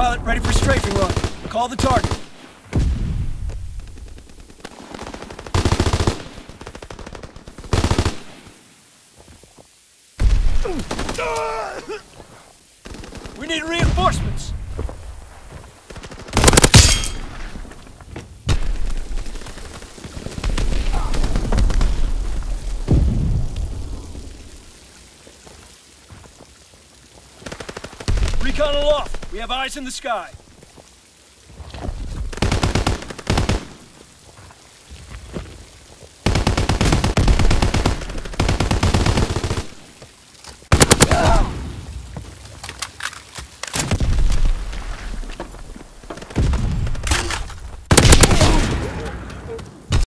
Pilot, ready for strafing run. Call the target. We need reinforcements. Recon aloft. We have eyes in the sky.